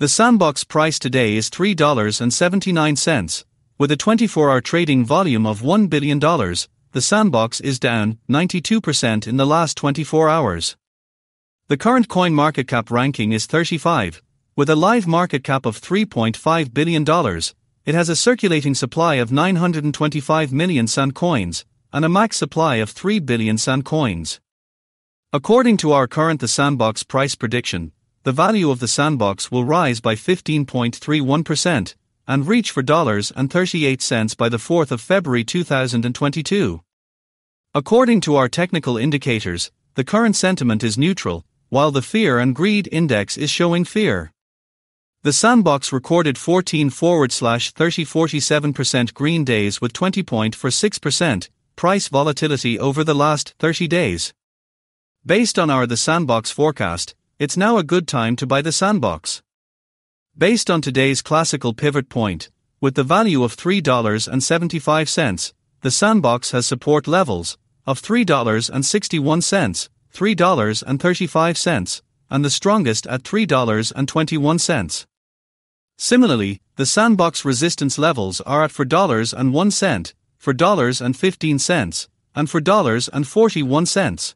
The Sandbox price today is $3.79. With a 24 hour trading volume of $1 billion, the Sandbox is down 92% in the last 24 hours. The current CoinMarketCap ranking is 35. With a live market cap of $3.5 billion, it has a circulating supply of 925 million Sand coins and a max supply of 3 billion Sand coins. According to our current The Sandbox price prediction, the value of the Sandbox will rise by 15.31% and reach $4.38 by the 4th of February 2022. According to our technical indicators, the current sentiment is neutral, while the fear and greed index is showing fear. The sandbox recorded 14 forward slash 30 47% green days with 20.46% price volatility over the last 30 days. Based on our The Sandbox forecast, it's now a good time to buy the sandbox. Based on today's classical pivot point, with the value of $3.75, the sandbox has support levels of $3.61, $3.35, and the strongest at $3.21. Similarly, the sandbox resistance levels are at $4.01, $4.15, and $4.41.